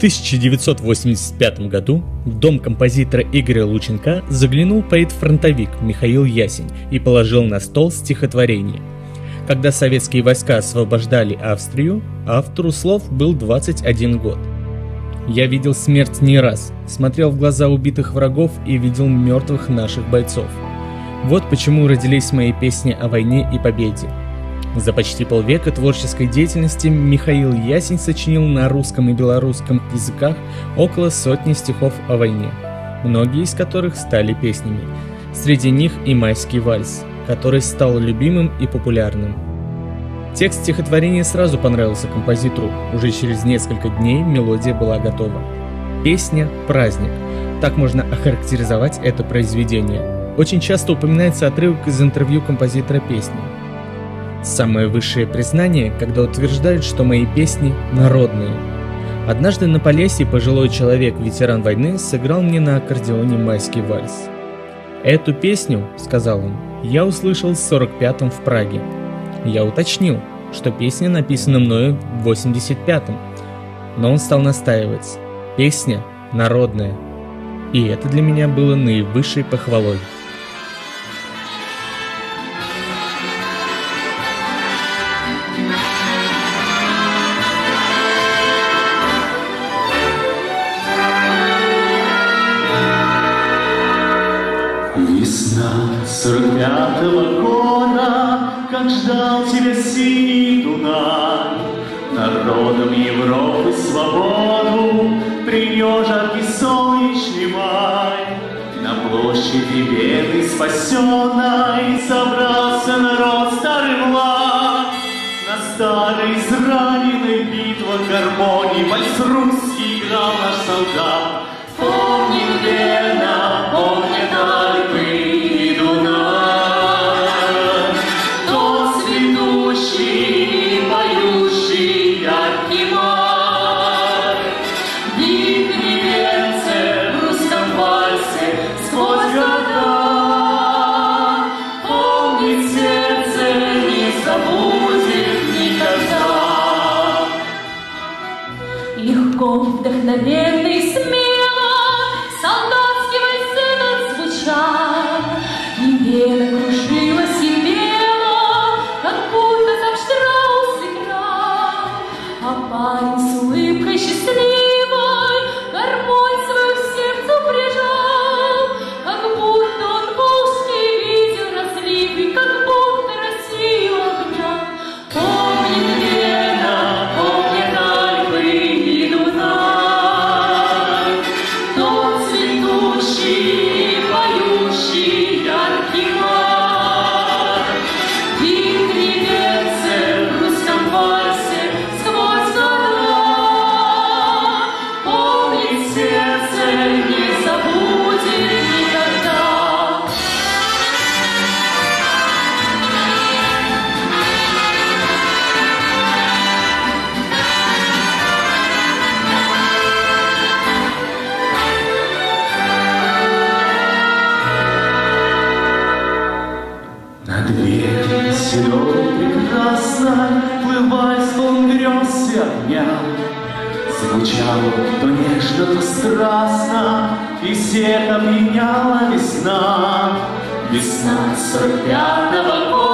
1985 году в дом композитора Игоря Лученка заглянул поэт-фронтовик Михаил Ясень и положил на стол стихотворение. Когда советские войска освобождали Австрию, автору слов был 21 год. Я видел смерть не раз, смотрел в глаза убитых врагов и видел мертвых наших бойцов. Вот почему родились мои песни о войне и победе. За почти полвека творческой деятельности Михаил Ясень сочинил на русском и белорусском языках около сотни стихов о войне, многие из которых стали песнями. Среди них и «Майский вальс», который стал любимым и популярным. Текст стихотворения сразу понравился композитору, уже через несколько дней мелодия была готова. Песня «Праздник» – так можно охарактеризовать это произведение. Очень часто упоминается отрывок из интервью композитора песни – Самое высшее признание, когда утверждают, что мои песни народные. Однажды на Полесье пожилой человек, ветеран войны, сыграл мне на аккордеоне майский вальс. «Эту песню, — сказал он, — я услышал с 45-м в Праге. Я уточнил, что песня написана мною в 85-м, но он стал настаивать. Песня народная. И это для меня было наивысшей похвалой. Сорок пятого года, как ждал тебя синий Дунай, Народом Европы свободу принес жаркий солнечный май. На площади беды спасенной собрался народ старый млад. На старой израненной битва гармонии вальс русский играл наш солдат. la vie Плывая сон грез и огня Звучало то нежно, то страстно И всех объединяла весна. Весна сорок пятого года